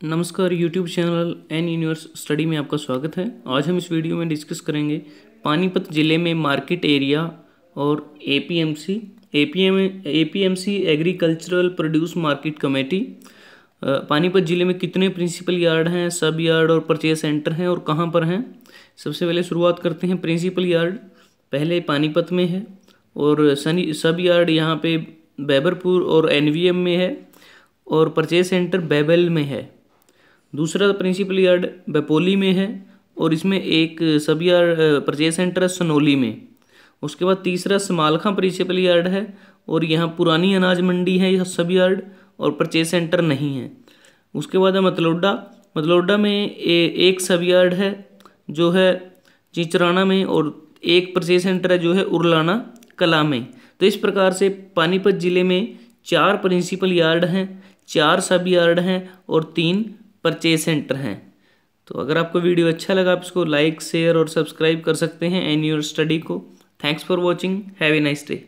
नमस्कार YouTube channel N universe study में आपका स्वागत है। आज हम इस वीडियो में डिस्कस करेंगे पानीपत ज़िले में मार्केट एरिया और APMC APM APMC agricultural produce market committee Panipat ज़िले में कितने प्रिंसिपल यार्ड हैं सब यार्ड और परचेज सेंटर हैं और कहाँ पर हैं? सबसे पहले शुरुआत करते हैं प्रिंसिपल यार्ड पहले पानीपत में है और सनी सब यार्ड यहाँ पे बैबरपुर और एनवीएम में है और परचेज सेंटर बैबल में है। दूसरा प्रिंसिपल यार्ड बेपोली में है और इसमें एक सब यार्ड परचेज सेंटर है सनोली में। उसके बाद तीसरा समालखा प्रिंसिपल यार्ड है और यहाँ पुरानी अनाज मंडी है यह सब यार्ड और परचेज सेंटर नहीं है। उसके बाद है मतलोडा। मतलोडा में ए, एक सब यार्ड है जो है चिचराना में और एक परचेज सेंटर है जो है उरलाना कला में। तो इस प्रकार से पानीपत ज़िले में चार प्रिंसिपल यार्ड हैं चार सब यार्ड हैं और तीन परचेज सेंटर हैं। तो अगर आपको वीडियो अच्छा लगा, आप इसको लाइक शेयर और सब्सक्राइब कर सकते हैं एन योर स्टडी को। Thanks for watching have a nice day